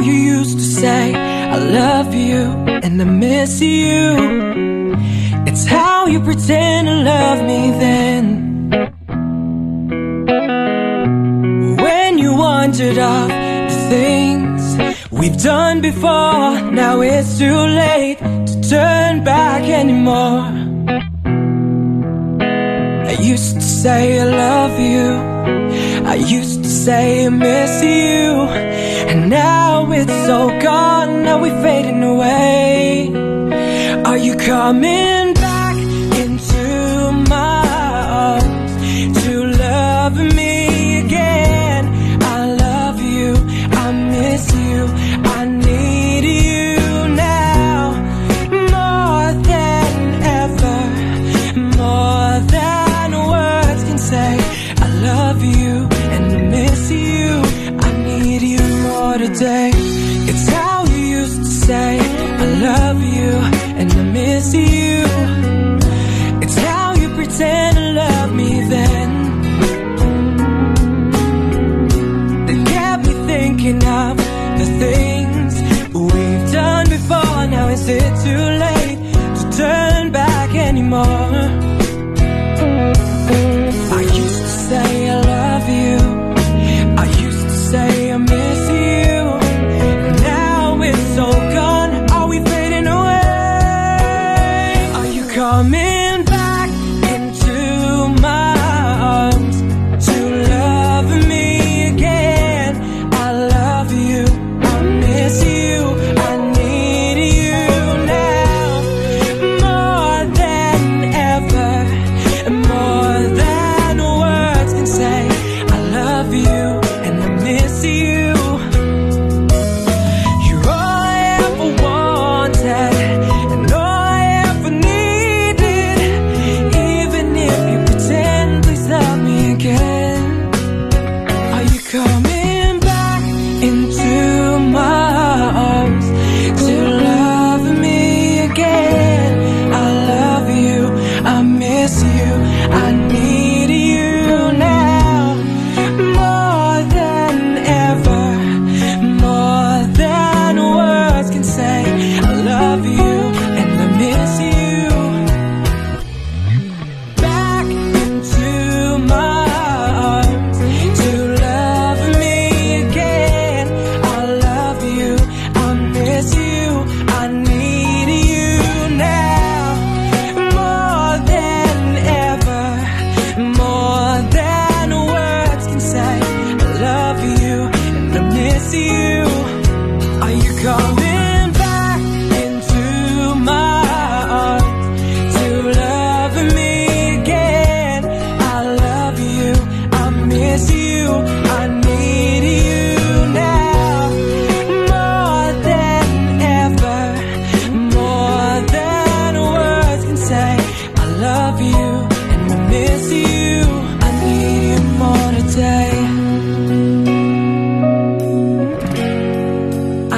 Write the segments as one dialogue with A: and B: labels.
A: you used to say I love you and I miss you. It's how you pretend to love me then. When you wandered off the things we've done before Now it's too late to turn back anymore I used to say I love you. I used to say I miss you. And now it's all gone. Now we're fading away. Are you coming It's how you used to say I love you and I miss you. It's how you pretend to love me then love you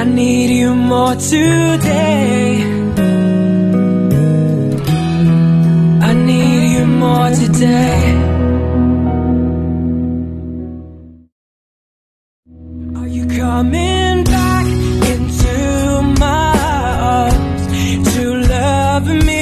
A: I need you more today. I need you more today. Are you coming back into my arms to love me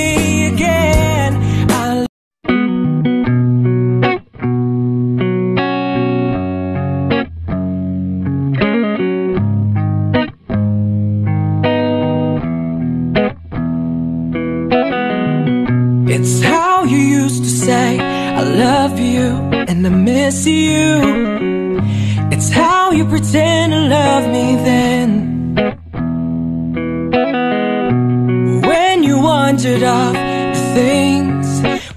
A: I love you and I miss you. It's how you pretend to love me then. When you wandered off the things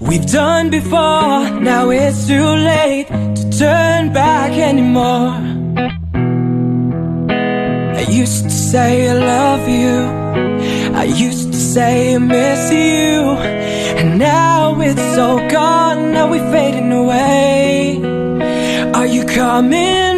A: we've done before Now it's too late to turn back anymore. I used to say I love you. I used to say I miss you. And now it's all gone. Now we're fading away. Are you coming